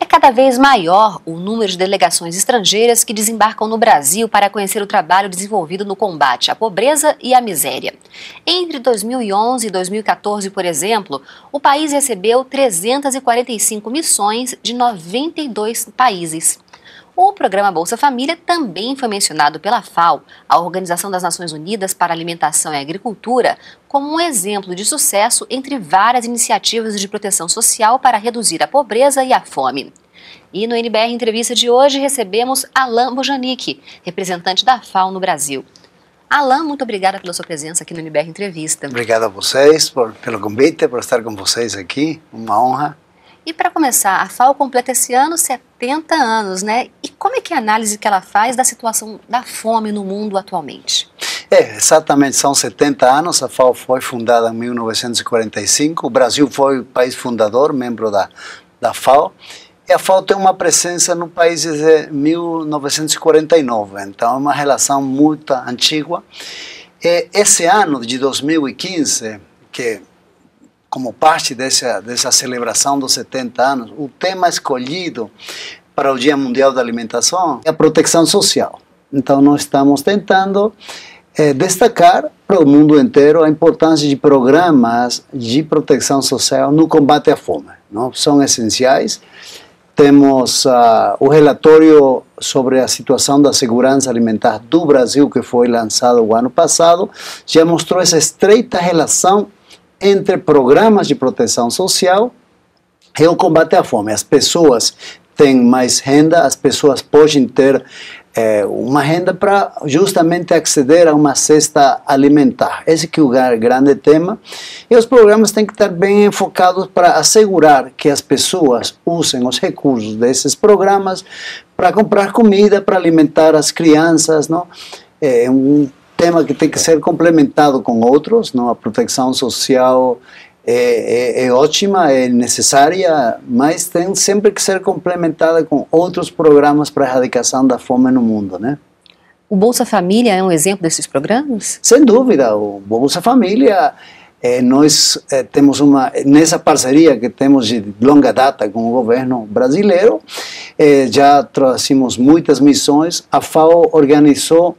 É cada vez maior o número de delegações estrangeiras que desembarcam no Brasil para conhecer o trabalho desenvolvido no combate à pobreza e à miséria. Entre 2011 e 2014, por exemplo, o país recebeu 345 missões de 92 países. O programa Bolsa Família também foi mencionado pela FAO, a Organização das Nações Unidas para Alimentação e Agricultura, como um exemplo de sucesso entre várias iniciativas de proteção social para reduzir a pobreza e a fome. E no NBR Entrevista de hoje recebemos Alain Bojanic, representante da FAO no Brasil. Alain, muito obrigada pela sua presença aqui no NBR Entrevista. Obrigado a vocês por, pelo convite, por estar com vocês aqui, uma honra. E para começar, a FAO completa esse ano 70 anos, né? E como é que é a análise que ela faz da situação da fome no mundo atualmente? É, exatamente, são 70 anos, a FAO foi fundada em 1945, o Brasil foi o país fundador, membro da, da FAO, e a FAO tem uma presença no país desde 1949, então é uma relação muito antiga. E esse ano de 2015, que como parte dessa, dessa celebração dos 70 anos, o tema escolhido para o Dia Mundial da Alimentação é a proteção social. Então, nós estamos tentando é, destacar para o mundo inteiro a importância de programas de proteção social no combate à fome. Não? São essenciais. Temos uh, o relatório sobre a situação da segurança alimentar do Brasil, que foi lançado o ano passado, já mostrou essa estreita relação entre programas de proteção social e o combate à fome. As pessoas têm mais renda, as pessoas podem ter é, uma renda para justamente acceder a uma cesta alimentar. Esse que é o grande tema. E os programas têm que estar bem enfocados para assegurar que as pessoas usem os recursos desses programas para comprar comida, para alimentar as crianças, não? É um tema que tem que ser complementado com outros, não? A proteção social é, é, é, ótima, é necessária, mas tem sempre que ser complementada com outros programas para a erradicação da fome no mundo, né? O Bolsa Família é um exemplo desses programas? Sem dúvida, o Bolsa Família, é, nós é, temos uma, nessa parceria que temos de longa data com o governo brasileiro, já trouxemos muitas missões, a FAO organizou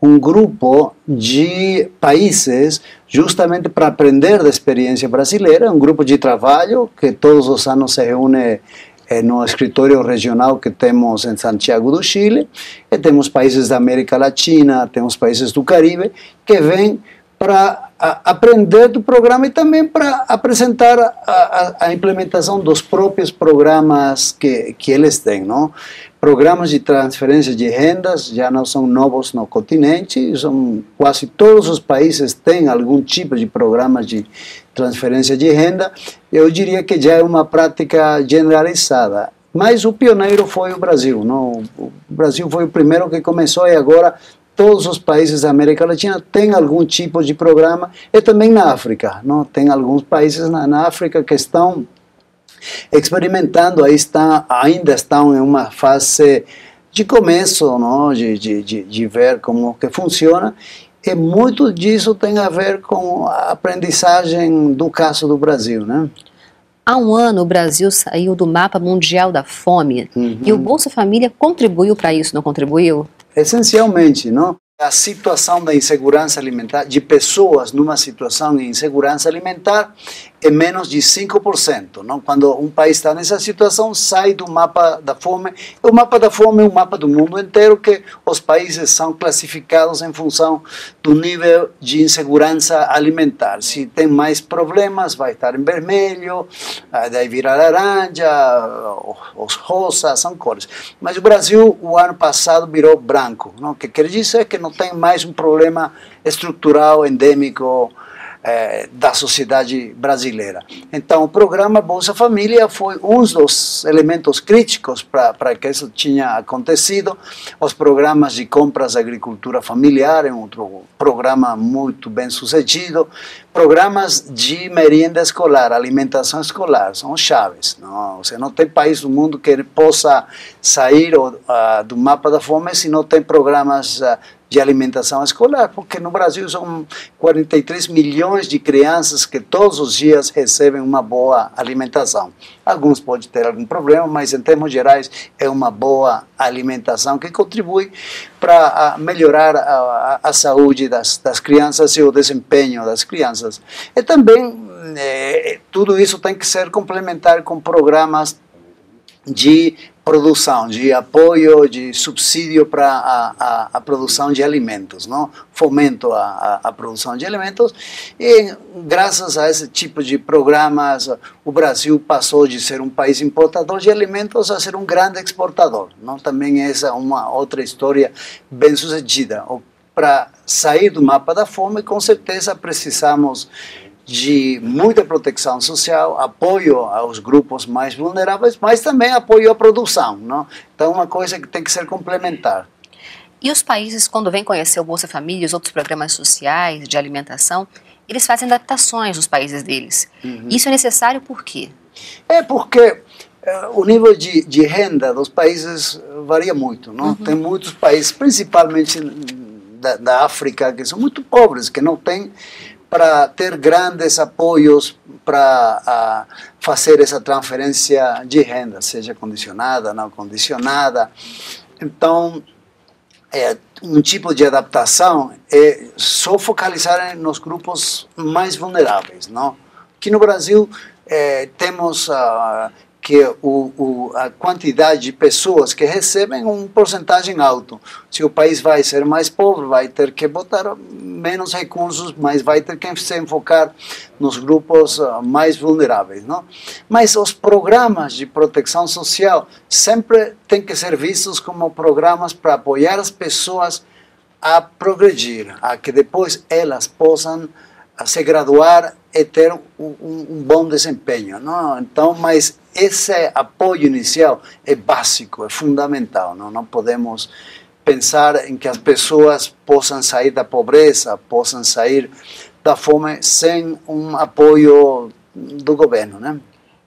um grupo de países justamente para aprender da experiência brasileira, um grupo de trabalho que todos os anos se reúne no escritório regional que temos em Santiago do Chile, e temos países da América Latina, temos países do Caribe, que vêm para aprender do programa e também para apresentar a, a, a, implementação dos próprios programas que, que eles têm. Não? Programas de transferência de rendas já não são novos no continente, são, quase todos os países têm algum tipo de programa de transferência de renda. Eu diria que já é uma prática generalizada. Mas o pioneiro foi o Brasil. Não? O Brasil foi o primeiro que começou e agora todos os países da América Latina têm algum tipo de programa e também na África. Não? Tem alguns países na, na África que estão experimentando, aí está, ainda estão em uma fase de começo, não? De, de, de, de ver como que funciona e muito disso tem a ver com a aprendizagem do caso do Brasil, né? Há um ano o Brasil saiu do mapa mundial da fome uhum. e o Bolsa Família contribuiu para isso, não contribuiu? Essencialmente, não? A situação da insegurança alimentar, de pessoas numa situação de insegurança alimentar, é menos de 5%. Não? Quando um país está nessa situação, sai do mapa da fome. O mapa da fome é um mapa do mundo inteiro que os países são classificados em função do nível de insegurança alimentar. Se tem mais problemas, vai estar em vermelho, daí virar laranja, os rosas, são cores. Mas o Brasil, o ano passado, virou branco. Não? O que quer dizer que não tem mais um problema estrutural, endêmico, é, da sociedade brasileira. Então, o programa Bolsa Família foi um dos elementos críticos para que isso tinha acontecido. Os programas de compras de agricultura familiar é outro programa muito bem sucedido. Programas de merenda escolar, alimentação escolar, são chaves. Não, você não tem país do mundo que possa sair uh, do mapa da fome se não tem programas uh, de alimentação escolar, porque no Brasil são 43 milhões de crianças que todos os dias recebem uma boa alimentação. Alguns podem ter algum problema, mas em termos gerais é uma boa alimentação que contribui para melhorar a, a, a saúde das, das, crianças e o desempenho das crianças. E também é, tudo isso tem que ser complementar com programas de produção, de apoio, de subsídio para a, a, a, produção de alimentos, não? fomento à, produção de alimentos. E graças a esse tipo de programas, o Brasil passou de ser um país importador de alimentos a ser um grande exportador. Não? Também essa é uma outra história bem sucedida. Para sair do mapa da fome, com certeza precisamos de muita proteção social, apoio aos grupos mais vulneráveis, mas também apoio à produção. Não? Então, uma coisa que tem que ser complementar. E os países, quando vêm conhecer o Bolsa Família e os outros programas sociais de alimentação, eles fazem adaptações nos países deles. Uhum. Isso é necessário por quê? É porque é, o nível de, de, renda dos países varia muito. Não? Uhum. Tem muitos países, principalmente da, da África, que são muito pobres, que não têm para ter grandes apoios para fazer essa transferência de renda, seja condicionada, não condicionada. Então, é, um tipo de adaptação é só focalizar nos grupos mais vulneráveis. Não? Aqui no Brasil, é, temos uh, que o, o, a quantidade de pessoas que recebem um porcentagem alto. Se o país vai ser mais pobre, vai ter que botar menos recursos, mas vai ter que se enfocar nos grupos ah, mais vulneráveis, não? Mas os programas de proteção social sempre têm que ser vistos como programas para apoiar as pessoas a progredir, a que depois elas possam se graduar e ter um, um, bom desempenho, não? Então, mas esse apoio inicial é básico, é fundamental, não? Não podemos pensar em que as pessoas possam sair da pobreza, possam sair da fome sem um apoio do governo, né?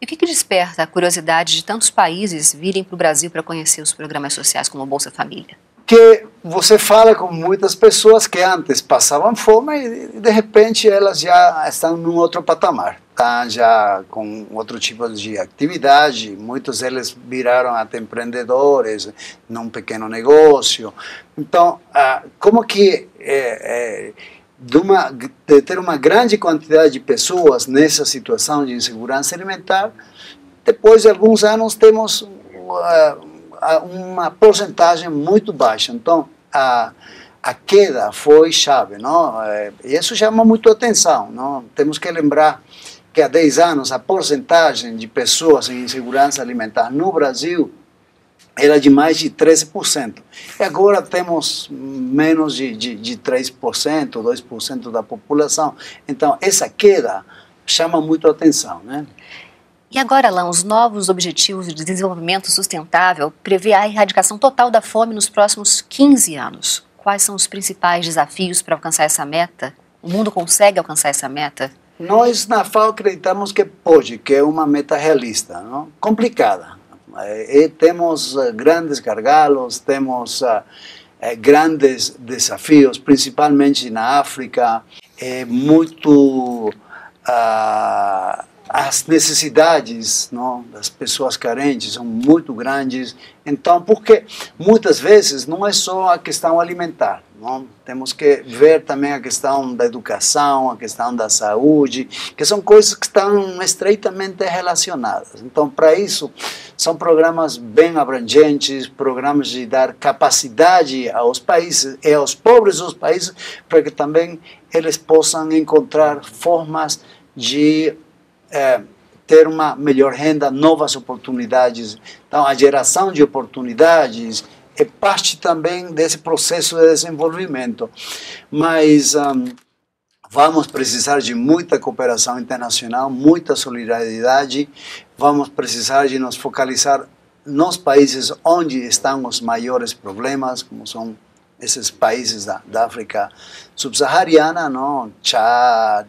E o que, que desperta a curiosidade de tantos países virem para o Brasil para conhecer os programas sociais como Bolsa Família? que você fala com muitas pessoas que antes passavam fome e de repente elas já estão num outro patamar, tá? já com outro tipo de atividade, muitos deles viraram até empreendedores num pequeno negócio. Então, ah, como que é, é, de, uma, de ter uma grande quantidade de pessoas nessa situação de insegurança alimentar, depois de alguns anos temos uh, uma porcentagem muito baixa. Então, a, a queda foi chave, não? E isso chama muito atenção, não? Temos que lembrar que há 10 anos a porcentagem de pessoas em insegurança alimentar no Brasil era de mais de 13%. E agora temos menos de, de, de 3%, 2% da população. Então, essa queda chama muito atenção, né? E agora, Alain, os novos Objetivos de Desenvolvimento Sustentável prevê a erradicação total da fome nos próximos 15 anos. Quais são os principais desafios para alcançar essa meta? O mundo consegue alcançar essa meta? Nós, na FAO, acreditamos que pode, que é uma meta realista, não? complicada. E temos uh, grandes gargalos, temos uh, uh, grandes desafios, principalmente na África. É muito as necessidades não, das pessoas carentes são muito grandes. Então, porque muitas vezes não é só a questão alimentar, não? temos que ver também a questão da educação, a questão da saúde, que são coisas que estão estreitamente relacionadas. Então, para isso, são programas bem abrangentes, programas de dar capacidade aos países e aos pobres dos países, para que também eles possam encontrar formas de é, ter uma melhor renda, novas oportunidades. Então, a geração de oportunidades é parte também desse processo de desenvolvimento. Mas um, vamos precisar de muita cooperação internacional, muita solidariedade, vamos precisar de nos focalizar nos países onde estão os maiores problemas, como são esses países da, da África subsaariana, não? Chad,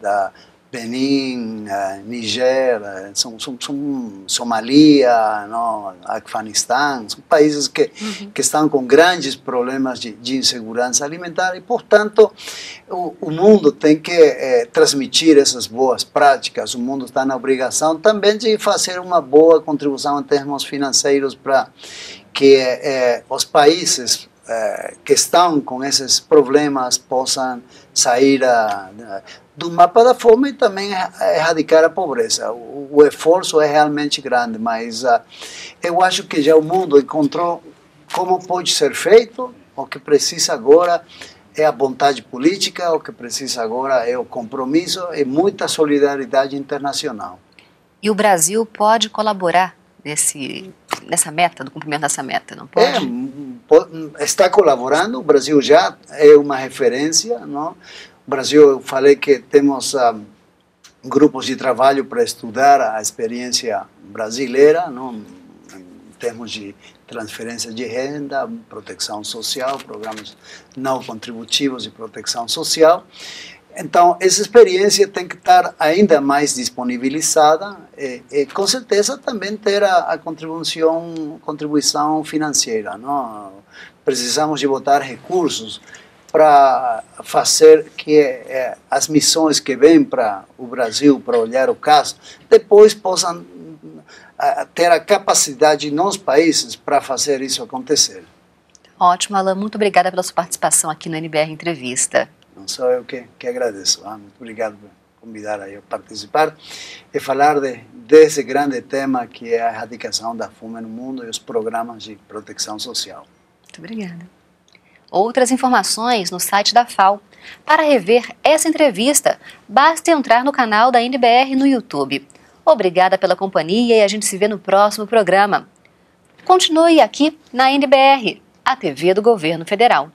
Benin, uh, Niger, uh, são, são, são, Somalia, não, Afeganistão, são países que, uhum. que estão com grandes problemas de, de insegurança alimentar e, portanto, o, o mundo tem que eh, transmitir essas boas práticas, o mundo está na obrigação também de fazer uma boa contribuição em termos financeiros para que eh, os países eh, que estão com esses problemas possam sair a, a do mapa da fome e também erradicar a pobreza. O, o esforço é realmente grande, mas uh, eu acho que já o mundo encontrou como pode ser feito. O que precisa agora é a vontade política, o que precisa agora é o compromisso e muita solidariedade internacional. E o Brasil pode colaborar nesse, nessa meta, no cumprimento dessa meta, não pode? É, está colaborando, o Brasil já é uma referência, não? Brasil, eu falei que temos ah, grupos de trabalho para estudar a experiência brasileira, não, em termos de transferência de renda, proteção social, programas não contributivos de proteção social. Então, essa experiência tem que estar ainda mais disponibilizada e, e com certeza também ter a, a, contribuição, contribuição financeira. Não? Precisamos de botar recursos para fazer que é, as missões que vêm para o Brasil para olhar o caso depois possam ter a capacidade nos países para fazer isso acontecer. Ótimo, Alain. Muito obrigada pela sua participação aqui no NBR Entrevista. Não sou eu que, que agradeço. Ah, muito obrigado por convidar a participar e falar de, desse grande tema que é a erradicação da fome no mundo e os programas de proteção social. Muito obrigada. Outras informações no site da FAO. Para rever essa entrevista, basta entrar no canal da NBR no YouTube. Obrigada pela companhia e a gente se vê no próximo programa. Continue aqui na NBR, a TV do Governo Federal.